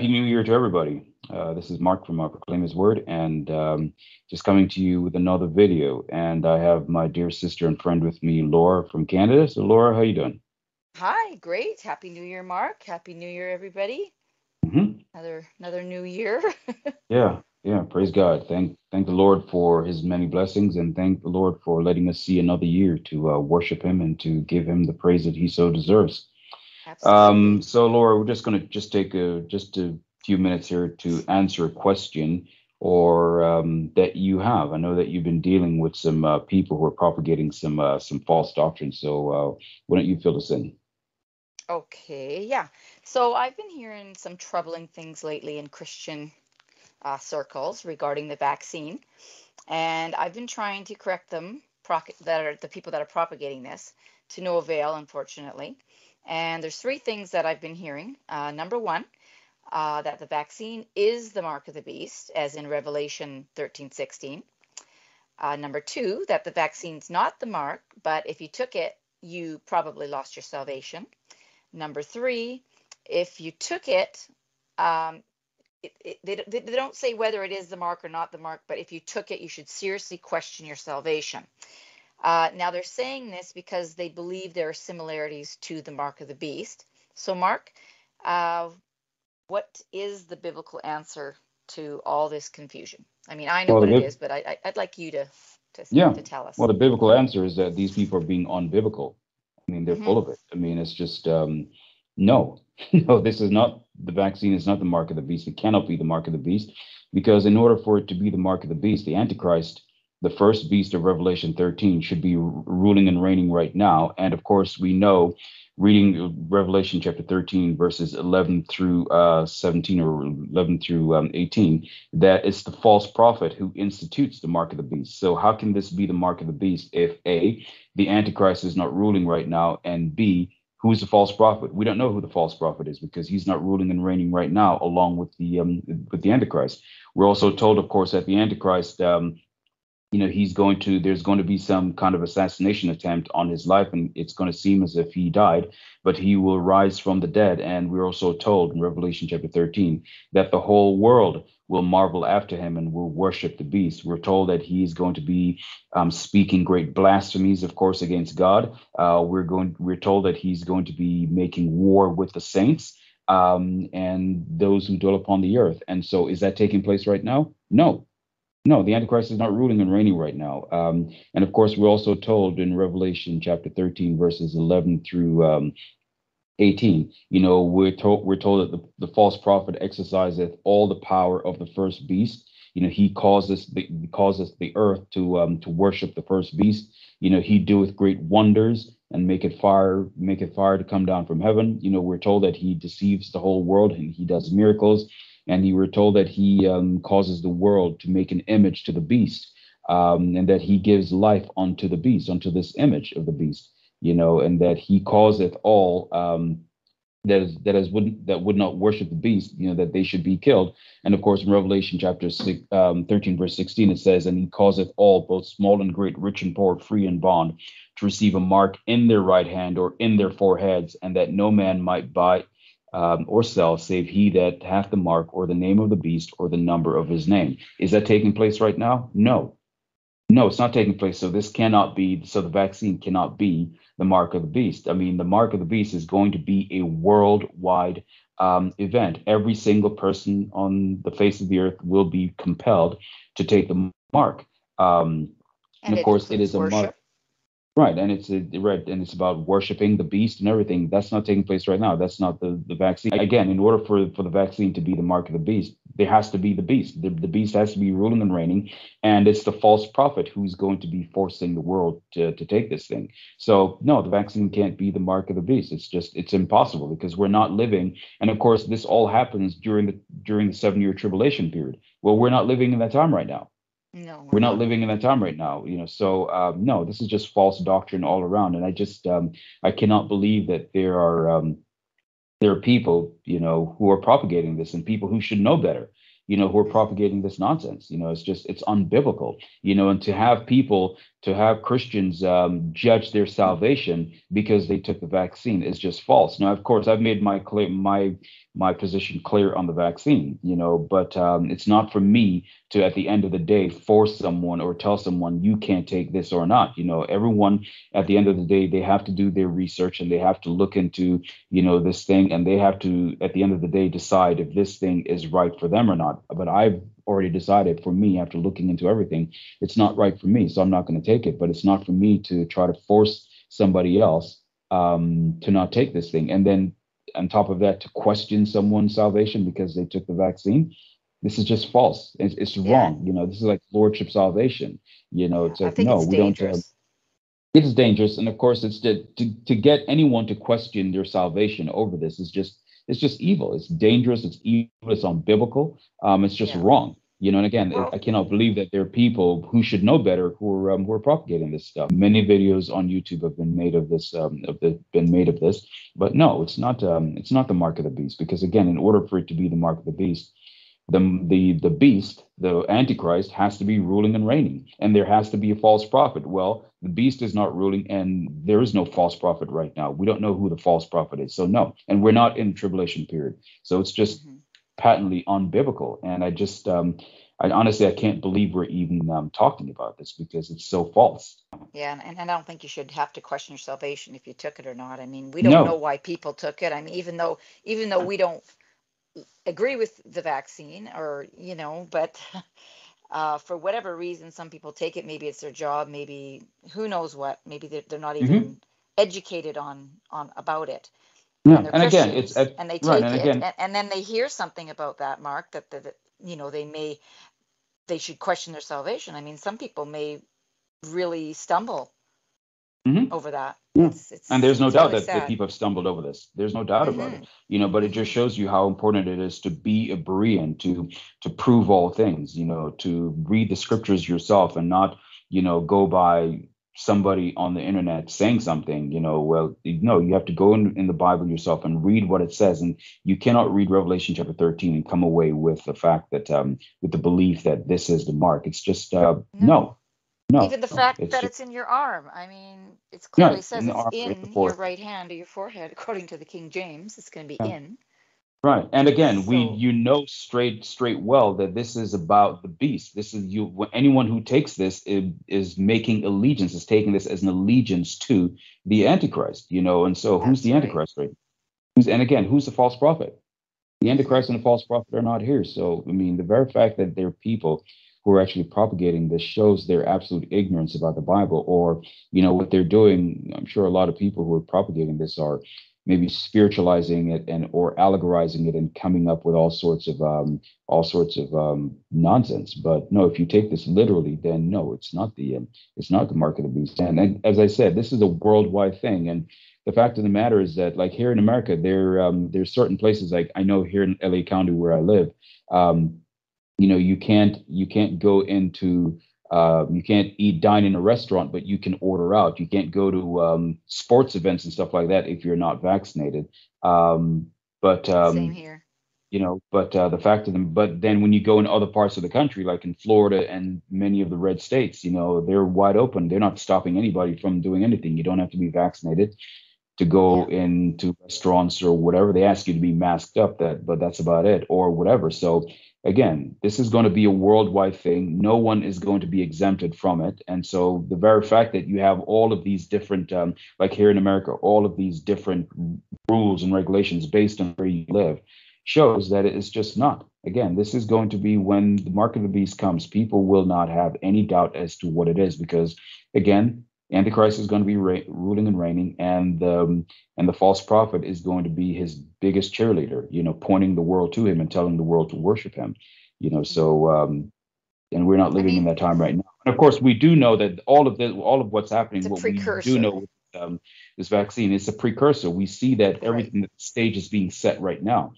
Happy New Year to everybody. Uh, this is Mark from uh, Proclaim His Word, and um, just coming to you with another video. And I have my dear sister and friend with me, Laura from Canada. So, Laura, how you doing? Hi, great. Happy New Year, Mark. Happy New Year, everybody. hmm Another another new year. Yeah, yeah. Praise God. Thank thank the Lord for His many blessings, and thank the Lord for letting us see another year to uh, worship Him and to give Him the praise that He so deserves. Um, so Laura, we're just going to just take a just a few minutes here to answer a question or um, that you have. I know that you've been dealing with some uh, people who are propagating some uh, some false doctrine. So uh, why don't you fill us in? Okay, yeah. So I've been hearing some troubling things lately in Christian uh, circles regarding the vaccine, and I've been trying to correct them, that are the people that are propagating this, to no avail, unfortunately. And there's three things that I've been hearing. Uh, number one, uh, that the vaccine is the mark of the beast, as in Revelation 13:16. Uh, number two, that the vaccine's not the mark, but if you took it, you probably lost your salvation. Number three, if you took it, um, it, it, they they don't say whether it is the mark or not the mark, but if you took it, you should seriously question your salvation. Uh, now they're saying this because they believe there are similarities to the mark of the beast. So, Mark, uh, what is the biblical answer to all this confusion? I mean, I know Well, what it is, but I, I'd like you to, to yeah. to tell us. Well, the biblical answer is that these people are being unbiblical. I mean, they're hmm full of it. I mean, it's just um, no, no. This is not the vaccine. Is not the mark of the beast. It cannot be the mark of the beast because in order for it to be the mark of the beast, the Antichrist, the first beast of Revelation 13, should be ruling and reigning right now. And of course, we know, reading Revelation chapter 13, verses 11 through uh, 17 or 11 through um, 18, that it's the false prophet who institutes the mark of the beast. So how can this be the mark of the beast if a the Antichrist is not ruling right now, and B, who's the false prophet? We don't know who the false prophet is because he's not ruling and reigning right now, along with the um, with the Antichrist. We're also told, of course, that the Antichrist, um, you know, he's going to there's going to be some kind of assassination attempt on his life, and it's going to seem as if he died, but he will rise from the dead. And we're also told in Revelation chapter 13 that the whole world will marvel after him and will worship the beast. We're told that he is going to be um, speaking great blasphemies, of course, against God. Uh, we're going. We're told that he's going to be making war with the saints um, and those who dwell upon the earth. And so, is that taking place right now? No, no. The Antichrist is not ruling and reigning right now. Um, and of course, we're also told in Revelation chapter 13, verses 11 through um, 18 you know we're told we're told that the, the false prophet exerciseth all the power of the first beast you know he causes the he causes the earth to um to worship the first beast you know he doeth great wonders and make it fire make it fire to come down from heaven you know we're told that he deceives the whole world and he does miracles and he we're told that he um, causes the world to make an image to the beast um, and that he gives life unto the beast unto this image of the beast you know, and that he causeth all um, that is that is would that would not worship the beast, you know, that they should be killed. And of course, in Revelation chapter six, um, 13, verse 16, it says, And he causeth all, both small and great, rich and poor, free and bond, to receive a mark in their right hand or in their foreheads, and that no man might buy um, or sell save he that hath the mark or the name of the beast or the number of his name. Is that taking place right now? No no, it's not taking place. So this cannot be, so the vaccine cannot be the mark of the beast. I mean, the mark of the beast is going to be a worldwide um, event. Every single person on the face of the earth will be compelled to take the mark. Um, and And of course, it is a mark. Right, and it's a, right, and it's about worshiping the beast and everything. That's not taking place right now. That's not the the vaccine. Again, in order for for the vaccine to be the mark of the beast, there has to be the beast. The, the beast has to be ruling and reigning, and it's the false prophet who's going to be forcing the world to to take this thing. So no, the vaccine can't be the mark of the beast. It's just it's impossible because we're not living. And of course, this all happens during the during the seven year tribulation period. Well, we're not living in that time right now No, we're we're not not. living in that time right now you know so um, no this is just false doctrine all around and i just um, i cannot believe that there are um, there are people you know who are propagating this and people who should know better you know, who are propagating this nonsense. You know, it's just it's unbiblical. You know, and to have people to have Christians um, judge their salvation because they took the vaccine is just false. Now, of course, I've made my clear my my position clear on the vaccine, you know, but um, it's not for me to, at the end of the day, force someone or tell someone you can't take this or not. You know, everyone at the end of the day, they have to do their research and they have to look into, you know, this thing and they have to, at the end of the day, decide if this thing is right for them or not. But I've already decided for me after looking into everything, it's not right for me. So I'm not going to take it. But it's not for me to try to force somebody else um, to not take this thing. And then on top of that, to question someone's salvation because they took the vaccine, this is just false. It's, it's yeah. wrong. You know, this is like lordship salvation. You know, it's like no, we dangerous. don't. Uh, it is dangerous, and of course, it's to, to to get anyone to question their salvation over this is just it's just evil. It's dangerous. It's evil. It's unbiblical. Um, it's just yeah. wrong. You know, and again, I cannot believe that there are people who should know better who are um, who are propagating this stuff. Many videos on YouTube have been made of this, um, of the, been made of this, but no, it's not. Um, it's not the mark of the beast because again, in order for it to be the mark of the beast, the the the beast, the antichrist, has to be ruling and reigning, and there has to be a false prophet. Well, the beast is not ruling, and there is no false prophet right now. We don't know who the false prophet is, so no, and we're not in the tribulation period, so it's just. Mm-hmm patently unbiblical. And I just, um, I honestly, I can't believe we're even um, talking about this because it's so false. Yeah, and, and I don't think you should have to question your salvation if you took it or not. I mean, we don't no. know why people took it. I mean, even though even though we don't agree with the vaccine, or you know, but uh, for whatever reason, some people take it. Maybe it's their job. Maybe who knows what. Maybe they're, they're not even mm-hmm. educated on on about it. Yeah, and, and again, it's and they take right, and it, again, and, and, then they hear something about that, Mark, that, that, that you know they may they should question their salvation. I mean, some people may really stumble mm-hmm. over that. Yeah. It's, it's, and there's no doubt really that, that, people have stumbled over this. There's no doubt mm-hmm. about it. You know, but it just shows you how important it is to be a Berean, to to prove all things. You know, to read the scriptures yourself and not you know go by somebody on the internet saying something, you know, well, no, you have to go in, in the Bible yourself and read what it says. And you cannot read Revelation chapter 13 and come away with the fact that, um, with the belief that this is the mark. It's just, uh, no. No. Even the fact it's that it's in your arm. I mean, it's clearly says in it's in your right hand or your forehead, according to the King James. It's going to be yeah. in. Right. And again, so, we you know straight straight well that this is about the beast. This is you anyone who takes this is, is making allegiance, is taking this as an allegiance to the Antichrist, you know. And so who's the Antichrist right. right? Who's and again, who's the false prophet? The Antichrist and the false prophet are not here. So I mean, the very fact that they're people who are actually propagating this shows their absolute ignorance about the Bible, or you know what they're doing. I'm sure a lot of people who are propagating this are maybe spiritualizing it and or allegorizing it and coming up with all sorts of um, all sorts of um, nonsense. But no, if you take this literally, then no, it's not the um, it's not the mark of the beast. And, and, as I said, this is a worldwide thing. And the fact of the matter is that, like here in America, there um, there's certain places like I know here in LA County where I live, um, you know, you can't you can't go into uh, you can't eat dine in a restaurant, but you can order out. You can't go to um, sports events and stuff like that if you're not vaccinated. Um, but um, same here. You know, but uh, the fact of them, but then when you go in other parts of the country, like in Florida and many of the red states, you know, they're wide open. They're not stopping anybody from doing anything. You don't have to be vaccinated to go yeah. into restaurants or whatever. They ask you to be masked up, that, but that's about it, or whatever. So again, this is going to be a worldwide thing. No one is going to be exempted from it. And so the very fact that you have all of these different, um, like here in America, all of these different rules and regulations based on where you live shows that it is just not. Again, this is going to be when the mark of the beast comes, people will not have any doubt as to what it is because, again, Antichrist is going to be ra- ruling and reigning, and um, and the false prophet is going to be his biggest cheerleader. You know, pointing the world to him and telling the world to worship him. You know, so um, and we're not living I mean, in that time right now. And of course, we do know that all of the all of what's happening, what precursor. we do know with um, this vaccine, is a precursor. We see that right. everything, the stage is being set right now.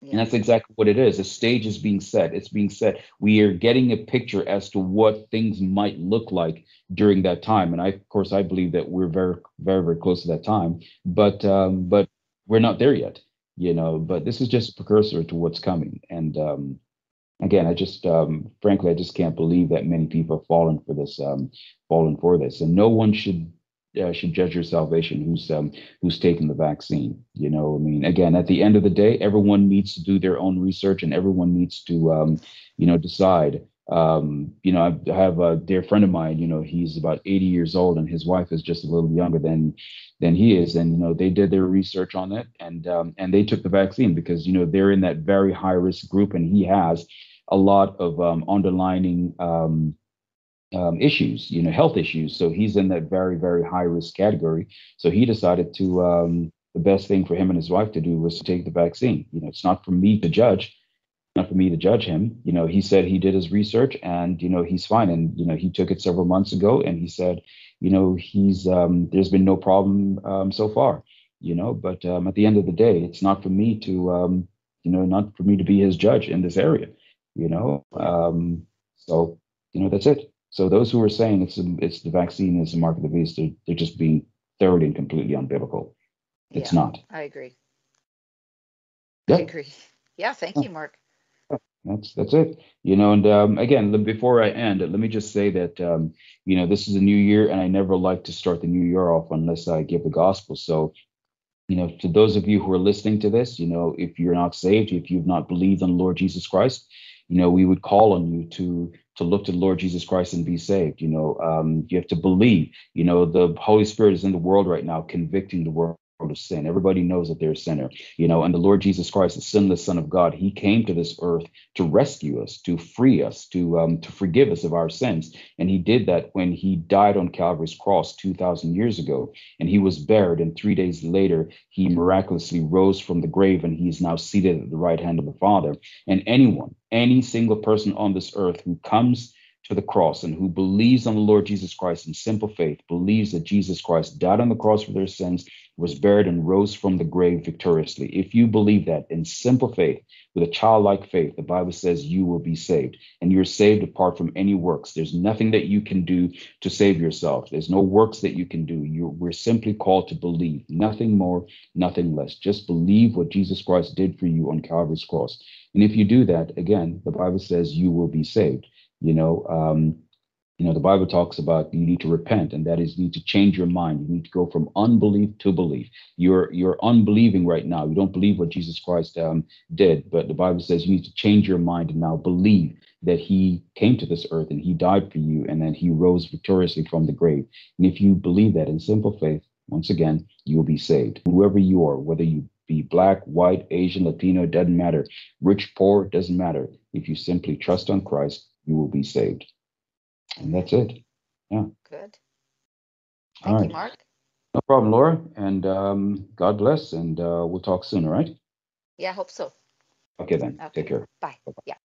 And that's exactly what it is. A stage is being set. It's being set. We are getting a picture as to what things might look like during that time. And I, of course, I believe that we're very, very, very close to that time. But, um, but we're not there yet. You know. But this is just a precursor to what's coming. And um, again, I just, um, frankly, I just can't believe that many people have fallen for this, um, fallen for this, and no one should uh, should judge your salvation who's um, who's taken the vaccine. You know, I mean, again, at the end of the day, everyone needs to do their own research, and everyone needs to, um, you know, decide. Um, you know, I have a dear friend of mine. You know, he's about 80 years old, and his wife is just a little younger than than he is. And you know, they did their research on it, and um, and they took the vaccine because you know they're in that very high risk group, and he has a lot of um, underlining um, issues, you know, health issues. So he's in that very, very high risk category. So he decided to um, the best thing for him and his wife to do was to take the vaccine. You know, it's not for me to judge, not for me to judge him. You know, he said he did his research and you know he's fine. And you know, he took it several months ago, and he said, you know, he's um, there's been no problem um, so far. You know, but um, at the end of the day, it's not for me to, um, you know, not for me to be his judge in this area. You know, um, so you know that's it. So those who are saying it's a, it's the vaccine is the mark of the beast, they're, they're just being thoroughly and completely unbiblical. It's Yeah, not. I agree. I Yeah, agree. Yeah, thank you, Mark. that's that's it. You know, and um, again, before I end, let me just say that um, you know this is a new year, and I never like to start the new year off unless I give the gospel. So you know, to those of you who are listening to this, you know, if you're not saved, if you've not believed on the Lord Jesus Christ, you know, we would call on you to to look to the Lord Jesus Christ and be saved. You know, um, you have to believe. You know, the Holy Spirit is in the world right now, convicting the world of sin. Everybody knows that they're a sinner. You know, and the Lord Jesus Christ, the sinless Son of God, He came to this earth to rescue us, to free us, to um, to forgive us of our sins, and He did that when He died on Calvary's cross two thousand years ago, and He was buried, and three days later He miraculously rose from the grave, and He is now seated at the right hand of the Father. And anyone, any single person on this earth who comes to the cross and who believes on the Lord Jesus Christ in simple faith, believes that Jesus Christ died on the cross for their sins, was buried, and rose from the grave victoriously. If you believe that in simple faith, with a childlike faith, the Bible says you will be saved. And you're saved apart from any works. There's nothing that you can do to save yourself. There's no works that you can do. You, we're simply called to believe, nothing more, nothing less. Just believe what Jesus Christ did for you on Calvary's cross. And if you do that, again, the Bible says you will be saved. You know, um, you know, the Bible talks about you need to repent, and that is you need to change your mind. You need to go from unbelief to belief. You're you're unbelieving right now. You don't believe what Jesus Christ um, did, but the Bible says you need to change your mind and now believe that He came to this earth and He died for you, and then He rose victoriously from the grave. And if you believe that in simple faith, once again, you will be saved. Whoever you are, whether you be black, white, Asian, Latino, doesn't matter. Rich, poor, doesn't matter. If you simply trust on Christ, you will be saved. And that's it. Yeah. Good. All Thank you. Mark. No problem, Laura. And um, God bless. And uh, we'll talk soon. All right. Yeah, I hope so. Okay, then. Okay. Take care. Bye. Bye-bye. Yeah.